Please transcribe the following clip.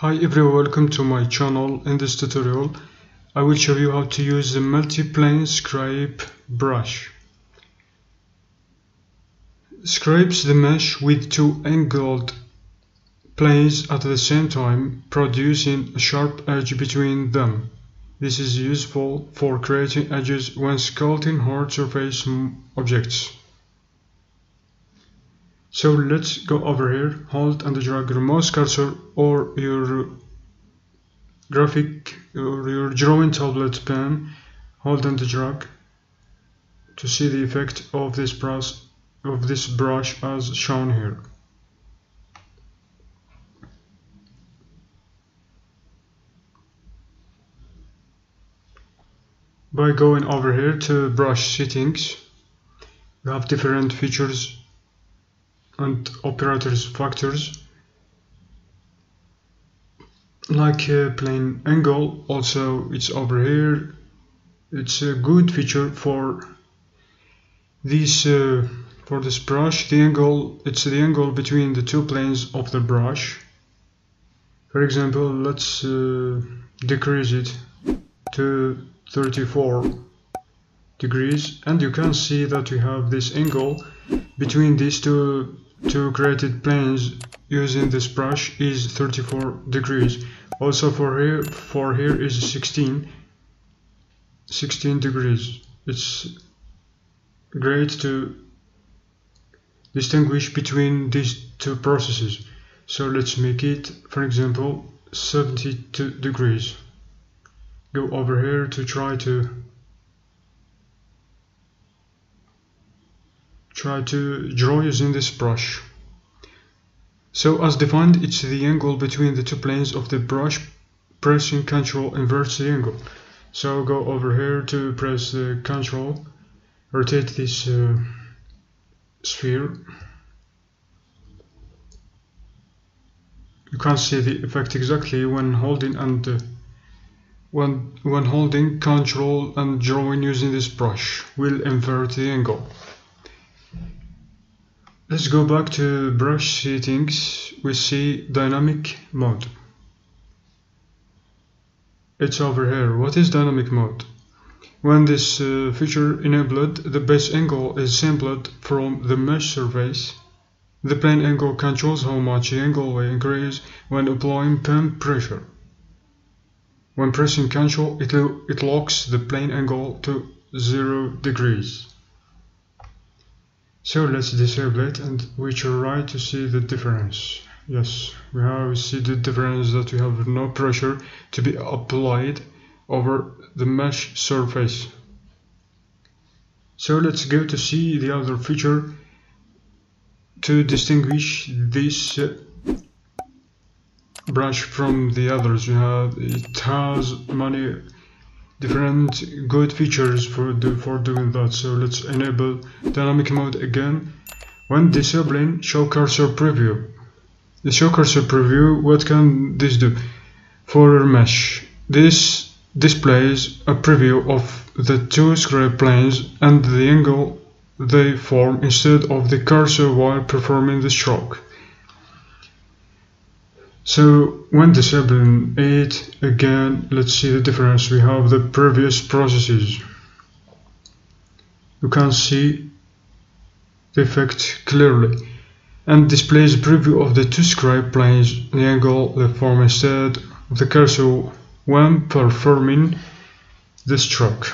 Hi everyone, welcome to my channel. In this tutorial, I will show you how to use the multi-plane scrape brush. Scrapes the mesh with two angled planes at the same time, producing a sharp edge between them. This is useful for creating edges when sculpting hard surface objects. So let's go over here, hold and drag your mouse cursor or your graphic or your drawing tablet pen, hold and drag to see the effect of this brush of this brush as shown here. By going over here to brush settings, we have different features and operators factors like a plane angle also it's over here it's a good feature for this uh, for this brush. The angle it's the angle between the two planes of the brush. For example let's uh, decrease it to 34 degrees and you can see that we have this angle between these two two created planes using this brush is 34 degrees. Also for here for here is 16 16 degrees. It's great to distinguish between these two processes. So let's make it for example 72 degrees. Go over here to try to try to draw using this brush. So as defined, it's the angle between the two planes of the brush. Pressing Ctrl inverts the angle. So go over here to press the Ctrl, rotate this uh, sphere. You can't see the effect exactly when holding and uh, when when holding Ctrl and drawing using this brush will invert the angle. Let's go back to brush settings. We see dynamic mode. It's over here. What is dynamic mode? When this uh, feature enabled, the base angle is sampled from the mesh surface. The plane angle controls how much the angle will increase when applying pen pressure. When pressing Ctrl, it, it locks the plane angle to 0 degrees. So let's disable it and we try to see the difference. Yes, we have see the difference that we have no pressure to be applied over the mesh surface. So let's go to see the other feature to distinguish this uh, brush from the others. You have it has many different good features for do, for doing that. So let's enable dynamic mode again. When disabling show cursor preview. The show cursor preview what can this do? For mesh. This displays a preview of the two scrape planes and the angle they form instead of the cursor while performing the stroke so when disabling it again, let's see the difference. We have the previous processes. You can see the effect clearly and displays a preview of the two scrape planes, the angle the form instead of the cursor when performing the stroke.